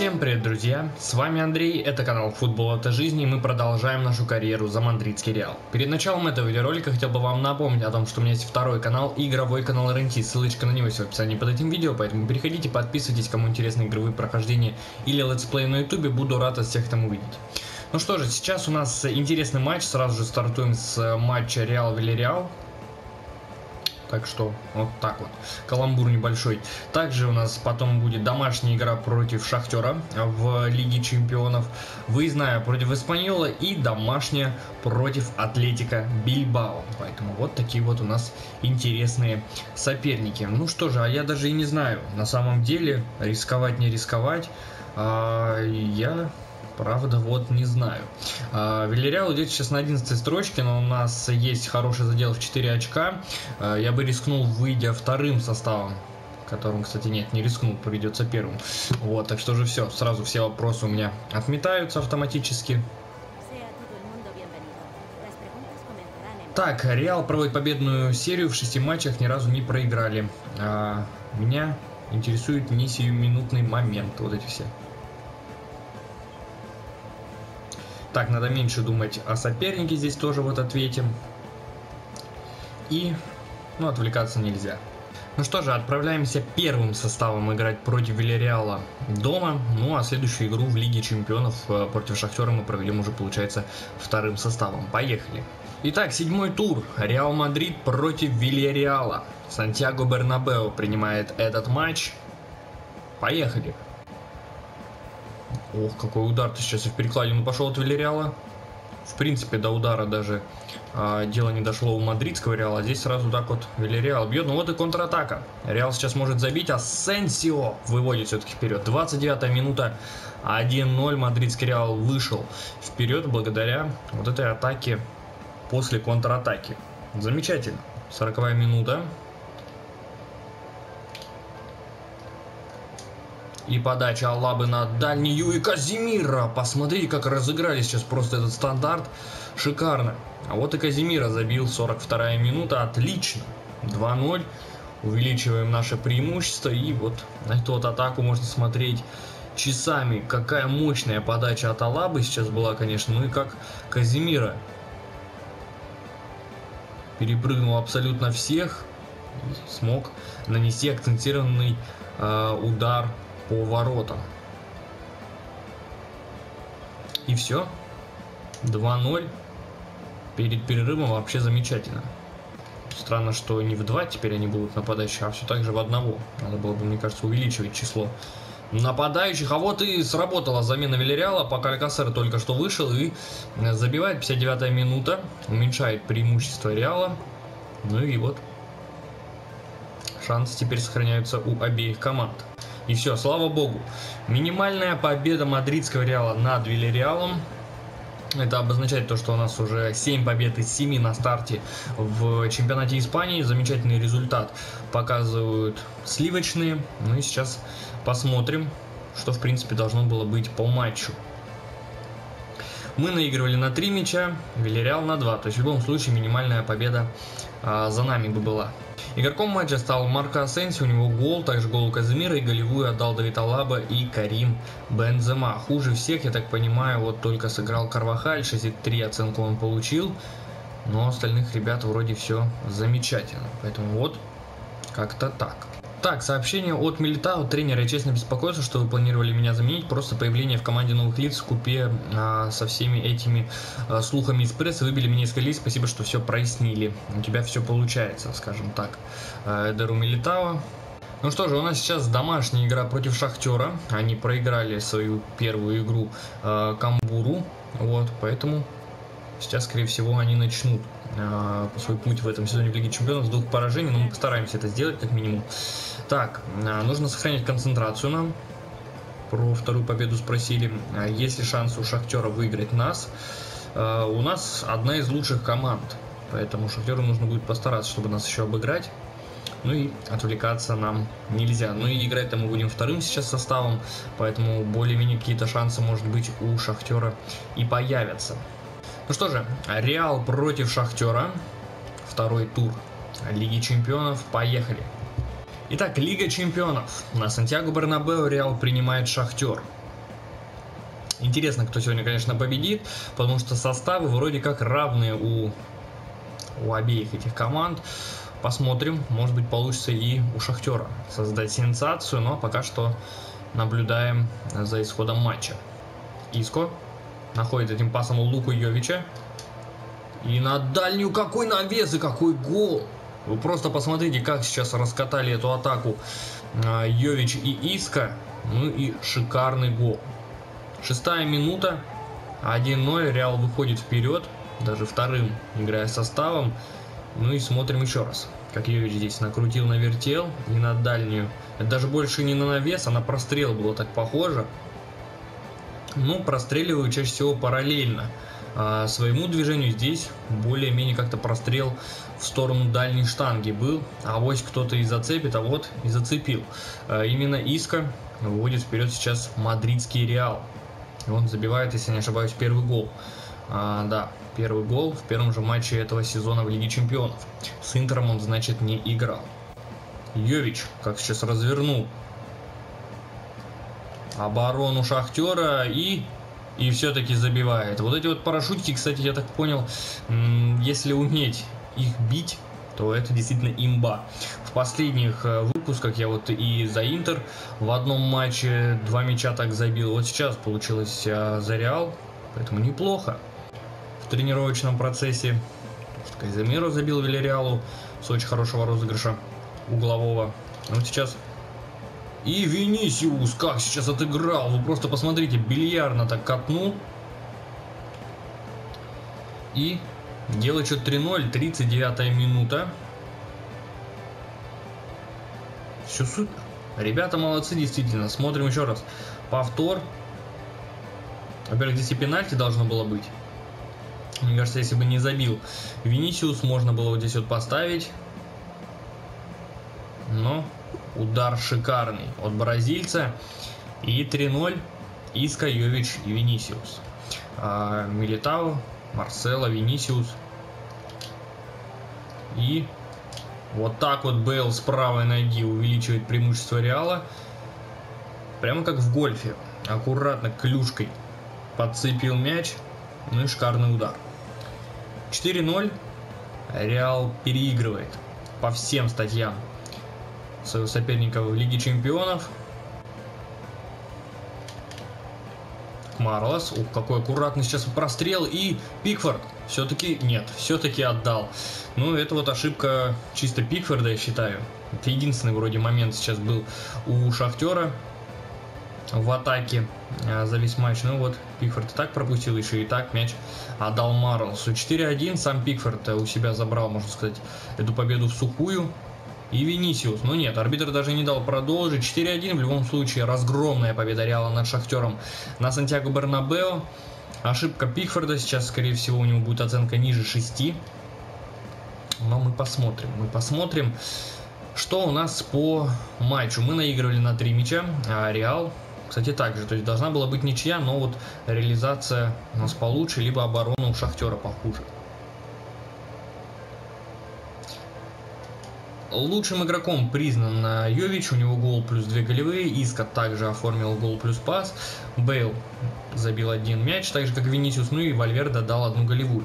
Всем привет, друзья! С вами Андрей, это канал Футбол это жизнь, и мы продолжаем нашу карьеру за мадридский Реал. Перед началом этого видеоролика хотел бы вам напомнить о том, что у меня есть второй канал, игровой канал РНТ, ссылочка на него есть в описании под этим видео, поэтому переходите, подписывайтесь, кому интересны игровые прохождения или летсплей на ютубе, буду рад вас всех там увидеть. Ну что же, сейчас у нас интересный матч, сразу же стартуем с матча Реал-Вильяреал. Так что вот так вот. Каламбур небольшой. Также у нас потом будет домашняя игра против Шахтера в Лиге Чемпионов. Выездная против Испаньола и домашняя против Атлетика Бильбао. Поэтому вот такие вот у нас интересные соперники. Ну что же, а я даже и не знаю. На самом деле, рисковать не рисковать. А, я Правда, вот не знаю. А, Вильяреал идет сейчас на 11 строчке, но у нас есть хороший задел в 4 очка. А, я бы рискнул, выйдя вторым составом которым, кстати, нет, не рискнул, придется первым. Вот, так что же все, сразу все вопросы у меня отметаются автоматически. Так, Реал проводит победную серию в шести матчах, ни разу не проиграли. А, меня интересует не сиюминутный момент, вот эти все. Так, надо меньше думать о сопернике здесь тоже вот ответим. И, ну, отвлекаться нельзя. Ну что же, отправляемся первым составом играть против Вильяреала дома. Ну а следующую игру в Лиге Чемпионов э, против Шахтера мы проведем уже, получается, вторым составом. Поехали. Итак, седьмой тур. Реал Мадрид против Вильяреала. Сантьяго Бернабео принимает этот матч. Поехали. Ох, какой удар-то сейчас и в перекладину пошел от Вильяреала. В принципе, до удара даже а, дело не дошло у мадридского Реала. А здесь сразу так вот Вильяреал бьет. Ну вот и контратака. Реал сейчас может забить, а Сенсио выводит все-таки вперед. 29 минута, 1-0. Мадридский Реал вышел вперед благодаря вот этой атаке после контратаки. Замечательно. 40 минута. И подача Аллабы на дальнюю и Казимира. Посмотрите, как разыграли сейчас просто этот стандарт. Шикарно. А вот и Казимира забил 42 минута. Отлично. 2-0. Увеличиваем наше преимущество. И вот на эту вот атаку можно смотреть часами. Какая мощная подача от Алабы сейчас была, конечно. Ну и как Казимира перепрыгнул абсолютно всех. Смог нанести акцентированный э, удар по воротам. И все. 2-0. Перед перерывом вообще замечательно. Странно, что не в 2 теперь они будут нападающие, а все так же в одного. Надо было бы, мне кажется, увеличивать число нападающих. А вот и сработала замена Вильяреала, пока Алькасер только что вышел и забивает 59 минута, уменьшает преимущество Реала. Ну и вот шансы теперь сохраняются у обеих команд. И все, слава богу. Минимальная победа мадридского Реала над Вильяреалом. Это обозначает то, что у нас уже 7 побед из 7 на старте в чемпионате Испании. Замечательный результат показывают сливочные. Ну и сейчас посмотрим, что в принципе должно было быть по матчу. Мы наигрывали на 3 мяча, Вильяреал на 2. То есть в любом случае минимальная победа а, за нами бы была. Игроком матча стал Марко Асенси, у него гол, также гол у Казимира и голевую отдал Давид Алаба и Карим Бензема. Хуже всех, я так понимаю, вот только сыграл Карвахаль, 63 оценку он получил, но остальных ребят вроде все замечательно. Поэтому вот как-то так. Так, сообщение от Милитао. Тренера, я честно беспокоился, что вы планировали меня заменить. Просто появление в команде новых лиц в купе а, со всеми этими а, слухами из прессы выбили меня из колеи. Спасибо, что все прояснили. У тебя все получается, скажем так. А, Эдеру Милитао. Ну что же, у нас сейчас домашняя игра против Шахтера. Они проиграли свою первую игру э, Камбуру. Вот, поэтому сейчас, скорее всего, они начнут э, свой путь в этом сезоне в Лиге Чемпионов с двух поражений, но мы постараемся это сделать как минимум. Так, э, нужно сохранить концентрацию нам. Про вторую победу спросили. А есть ли шанс у Шахтера выиграть нас? Э, у нас одна из лучших команд, поэтому Шахтеру нужно будет постараться, чтобы нас еще обыграть. Ну и отвлекаться нам нельзя. Ну и играть-то мы будем вторым сейчас составом, поэтому более-менее какие-то шансы, может быть, у Шахтера и появятся. Ну что же, Реал против Шахтера. Второй тур Лиги Чемпионов. Поехали. Итак, Лига Чемпионов. На Сантьяго Бернабео Реал принимает Шахтер. Интересно, кто сегодня, конечно, победит, потому что составы вроде как равные у, у обеих этих команд. Посмотрим, может быть получится и у Шахтера создать сенсацию, но пока что наблюдаем за исходом матча. Иско находит этим пасом Луку Йовича. И на дальнюю какой навес и какой гол! Вы просто посмотрите, как сейчас раскатали эту атаку а, Йович и Иска. Ну и шикарный гол. Шестая минута. 1-0. Реал выходит вперед. Даже вторым, играя составом. Ну и смотрим еще раз. Как Йович здесь накрутил, навертел. И на дальнюю. Это даже больше не на навес, а на прострел было так похоже. Ну, простреливаю чаще всего параллельно. А своему движению здесь более-менее как-то прострел в сторону дальней штанги был. А вот кто-то и зацепит, а вот и зацепил. А именно Иска выводит вперед сейчас мадридский Реал. Он забивает, если не ошибаюсь, первый гол. А, да, первый гол в первом же матче этого сезона в Лиге Чемпионов. С Интером он, значит, не играл. Йович, как сейчас развернул оборону Шахтера и и все-таки забивает. Вот эти вот парашютики, кстати, я так понял, если уметь их бить, то это действительно имба. В последних э, выпусках я вот и за Интер в одном матче два мяча так забил. Вот сейчас получилось э, за Реал, поэтому неплохо. В тренировочном процессе Казимиро забил Вильяреалу с очень хорошего розыгрыша углового. Вот сейчас и Венисиус как сейчас отыграл. Вы просто посмотрите, бильярдно так катнул. И Делает счет 3-0, 39 минута. Все супер. Ребята молодцы, действительно. Смотрим еще раз. Повтор. Во-первых, здесь и пенальти должно было быть. Мне кажется, если бы не забил Винисиус, можно было вот здесь вот поставить. Но удар шикарный от бразильца. И 3-0 Иска, Йович и Винисиус. А, Милитау Марсело, Винисиус. И вот так вот Бейл с правой ноги увеличивает преимущество Реала. Прямо как в гольфе. Аккуратно клюшкой подцепил мяч. Ну и шикарный удар. 4-0. Реал переигрывает по всем статьям своего соперника в Лиге Чемпионов. Марлос. Ух, какой аккуратный сейчас прострел. И Пикфорд. Все-таки нет, все-таки отдал. Ну, это вот ошибка чисто Пикфорда, я считаю. Это единственный вроде момент сейчас был у Шахтера в атаке а, за весь матч. Ну вот, Пикфорд и так пропустил, еще и так мяч отдал Марлсу. 4-1, сам Пикфорд у себя забрал, можно сказать, эту победу в сухую и Венисиус. Но нет, арбитр даже не дал продолжить. 4-1 в любом случае разгромная победа Реала над Шахтером на Сантьяго Бернабео. Ошибка Пикфорда, сейчас скорее всего у него будет оценка ниже 6. Но мы посмотрим, мы посмотрим. Что у нас по матчу? Мы наигрывали на 3 мяча, а Реал, кстати, также. То есть должна была быть ничья, но вот реализация у нас получше, либо оборона у Шахтера похуже. Лучшим игроком признан Йович, у него гол плюс две голевые, Иска также оформил гол плюс пас, Бейл забил один мяч, так же как Винисиус, ну и Вальверда дал одну голевую.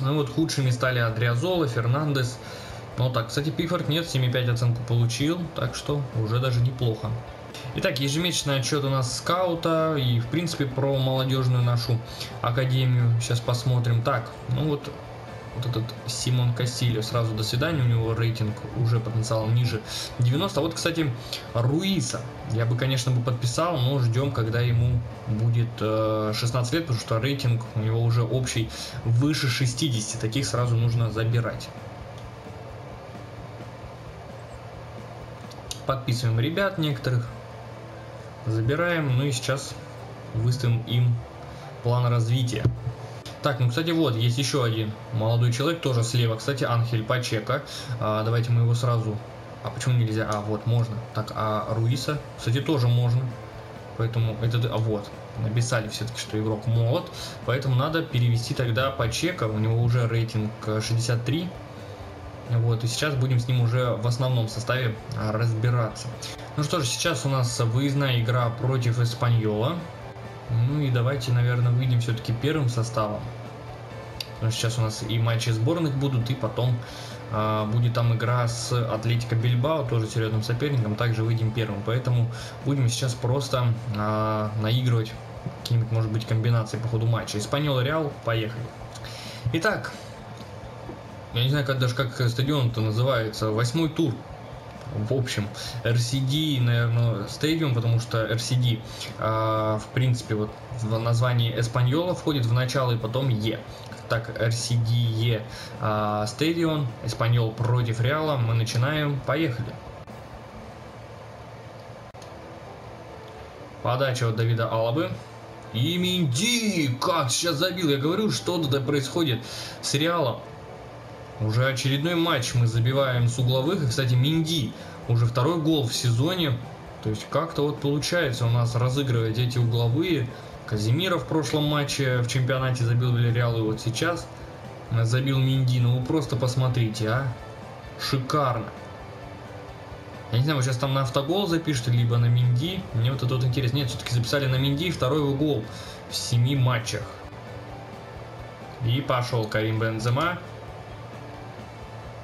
Ну вот худшими стали Адриазола, Фернандес, ну так, кстати, Пифорд нет, 7,5 оценку получил, так что уже даже неплохо. Итак, ежемесячный отчет у нас скаута и, в принципе, про молодежную нашу академию сейчас посмотрим. Так, ну вот вот этот Симон Кассилио. Сразу до свидания, у него рейтинг уже потенциал ниже 90. А вот, кстати, Руиса. Я бы, конечно, бы подписал, но ждем, когда ему будет 16 э, лет, потому что рейтинг у него уже общий выше 60. Таких сразу нужно забирать. Подписываем ребят некоторых. Забираем. Ну и сейчас выставим им план развития. Так, ну, кстати, вот, есть еще один молодой человек, тоже слева. Кстати, Анхель Пачека. А, давайте мы его сразу... А почему нельзя? А, вот, можно. Так, а Руиса, кстати, тоже можно. Поэтому это... А, вот. Написали все-таки, что игрок молод. Поэтому надо перевести тогда Пачека. У него уже рейтинг 63. Вот, и сейчас будем с ним уже в основном составе разбираться. Ну что ж, сейчас у нас выездная игра против Испаньола. Ну и давайте, наверное, выйдем все-таки первым составом. Потому что сейчас у нас и матчи сборных будут, и потом э, будет там игра с Атлетико Бильбао, тоже серьезным соперником, также выйдем первым. Поэтому будем сейчас просто э, наигрывать какие-нибудь, может быть, комбинации по ходу матча. Испаньол Реал, поехали. Итак, я не знаю, как, даже как стадион-то называется, восьмой тур в общем, RCD, наверное, стадиум, потому что RCD, э, в принципе, вот в названии Эспаньола входит в начало и потом Е. Так, RCDE э, стадион, Эспаньол против Реала, мы начинаем, поехали. Подача от Давида Алабы. И Минди, как сейчас забил, я говорю, что тут происходит с Реалом. Уже очередной матч мы забиваем с угловых. И, кстати, Минди уже второй гол в сезоне. То есть как-то вот получается у нас разыгрывать эти угловые. Казимира в прошлом матче в чемпионате забил Вильяреал, и вот сейчас забил Минди. Ну вы просто посмотрите, а. Шикарно. Я не знаю, вы сейчас там на автогол запишете, либо на Минди. Мне вот это вот интересно. Нет, все-таки записали на Минди второй гол в семи матчах. И пошел Карим Бензема.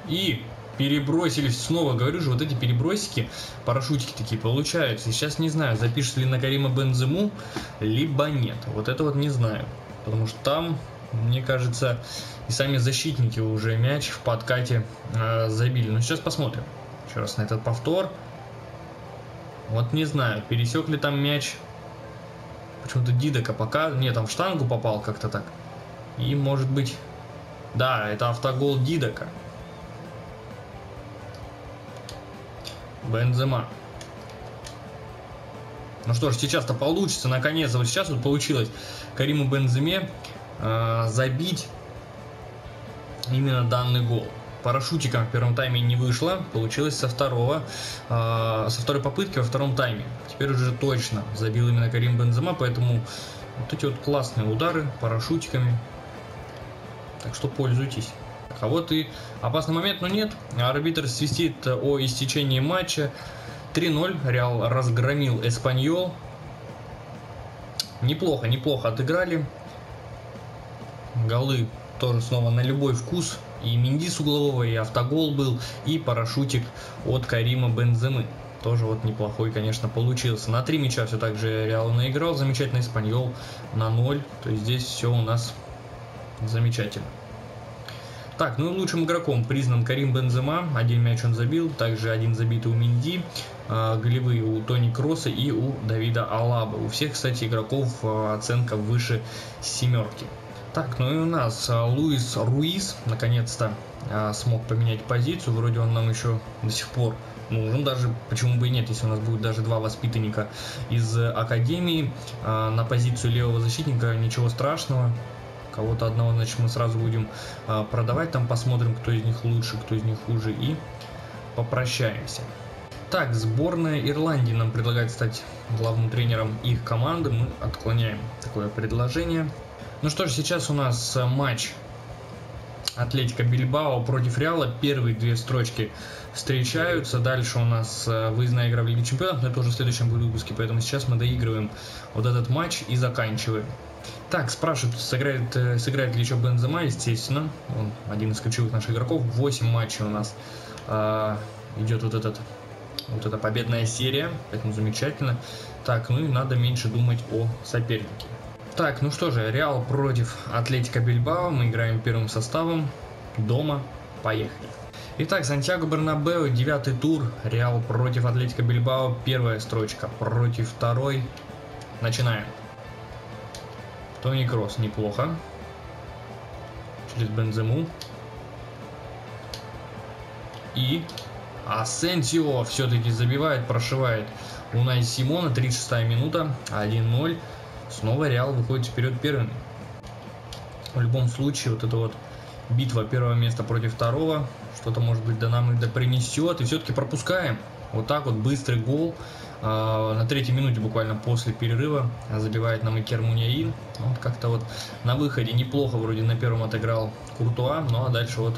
И перебросились снова, говорю же, вот эти перебросики, парашютики такие получаются. сейчас не знаю, запишется ли на Карима Бензему, либо нет. Вот это вот не знаю. Потому что там, мне кажется, и сами защитники уже мяч в подкате э, забили. Но сейчас посмотрим. Еще раз на этот повтор. Вот не знаю, пересек ли там мяч. Почему-то Дидока пока... Нет, там в штангу попал как-то так. И может быть... Да, это автогол Дидока. Бензема. Ну что ж, сейчас-то получится, наконец, вот сейчас вот получилось Кариму Бенземе э, забить именно данный гол. Парашютиком в первом тайме не вышло, получилось со второго, э, со второй попытки во втором тайме. Теперь уже точно забил именно Карим Бензема, поэтому вот эти вот классные удары парашютиками. Так что пользуйтесь. А вот и опасный момент, но нет. Арбитр свистит о истечении матча. 3-0. Реал разгромил Эспаньол. Неплохо, неплохо отыграли. Голы тоже снова на любой вкус. И Минди с углового, и автогол был, и парашютик от Карима Бенземы. Тоже вот неплохой, конечно, получился. На три мяча все так же Реал наиграл. Замечательный Испаньол на 0. То есть здесь все у нас замечательно. Так, ну и лучшим игроком признан Карим Бензема. Один мяч он забил, также один забитый у Минди, э, голевые у Тони Кросса и у Давида Алаба. У всех, кстати, игроков э, оценка выше семерки. Так, ну и у нас э, Луис Руис наконец-то смог поменять позицию. Вроде он нам еще до сих пор нужен даже, почему бы и нет, если у нас будет даже два воспитанника из Академии э, на позицию левого защитника, ничего страшного. Кого-то одного, значит, мы сразу будем а, продавать, там посмотрим, кто из них лучше, кто из них хуже, и попрощаемся. Так, сборная Ирландии нам предлагает стать главным тренером их команды. Мы отклоняем такое предложение. Ну что ж, сейчас у нас а, матч Атлетика Бильбао против Реала. Первые две строчки встречаются. Дальше у нас а, выездная игра в Лиге Чемпионов, но это уже в следующем выпуске. Поэтому сейчас мы доигрываем вот этот матч и заканчиваем. Так, спрашивают, сыграет, э, сыграет ли еще Бензема, естественно. Он один из ключевых наших игроков. 8 матчей у нас э, идет вот этот вот эта победная серия, поэтому замечательно. Так, ну и надо меньше думать о сопернике. Так, ну что же, Реал против Атлетика Бильбао. Мы играем первым составом. Дома. Поехали. Итак, Сантьяго Бернабео, девятый тур. Реал против Атлетика Бильбао. Первая строчка против второй. Начинаем. Тони Кросс неплохо. Через Бензему. И Асенсио все-таки забивает, прошивает Унай Симона. 36 минута. 1-0. Снова Реал выходит вперед первым. В любом случае, вот эта вот битва первого места против второго, что-то может быть да нам и да принесет. И все-таки пропускаем. Вот так вот быстрый гол. А, на третьей минуте буквально после перерыва забивает нам Икер Муняин. Вот как-то вот на выходе неплохо вроде на первом отыграл Куртуа, ну а дальше вот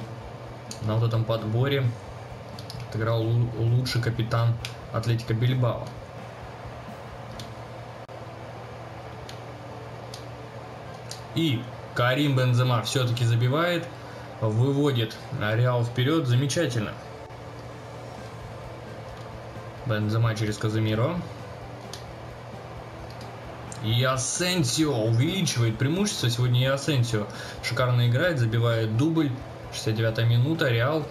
на вот этом подборе отыграл лучший капитан Атлетика Бильбао. И Карим Бензема все-таки забивает, выводит Реал вперед. Замечательно. Бензема через Казимиро. И Асенсио увеличивает преимущество. Сегодня и Асенсио шикарно играет, забивает дубль. 69 минута. Реал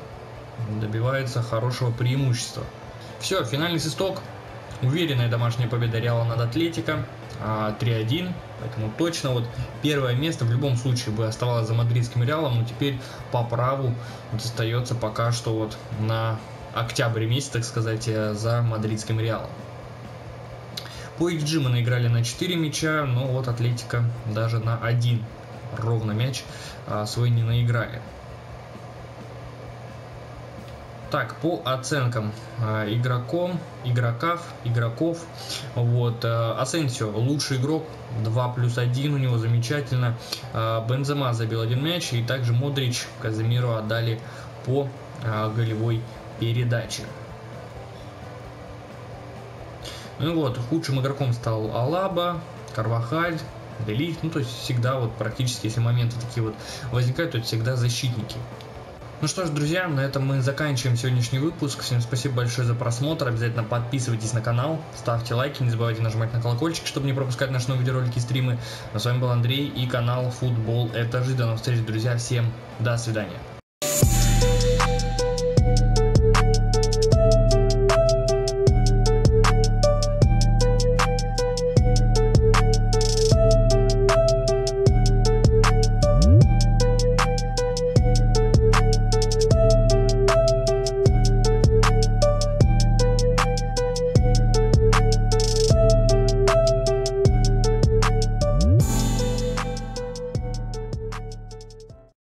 добивается хорошего преимущества. Все, финальный свисток. Уверенная домашняя победа Реала над Атлетико. 3-1. Поэтому точно вот первое место в любом случае бы оставалось за мадридским Реалом. Но теперь по праву вот остается пока что вот на октябрь месяц, так сказать, за мадридским Реалом. По XG мы наиграли на 4 мяча, но вот Атлетика даже на один ровно мяч а, свой не наиграли. Так, по оценкам э, игроком, игроков, игроков, вот, э, Асенсио лучший игрок, 2 плюс 1 у него замечательно, э, Бензема забил один мяч, и также Модрич, Казимиру отдали по э, голевой передаче. Ну вот, худшим игроком стал Алаба, Карвахаль, Делих, ну то есть всегда вот практически, если моменты такие вот возникают, то это всегда защитники. Ну что ж, друзья, на этом мы заканчиваем сегодняшний выпуск. Всем спасибо большое за просмотр. Обязательно подписывайтесь на канал, ставьте лайки, не забывайте нажимать на колокольчик, чтобы не пропускать наши новые видеоролики и стримы. А с вами был Андрей и канал Футбол Это Жизнь. До новых встреч, друзья. Всем до свидания.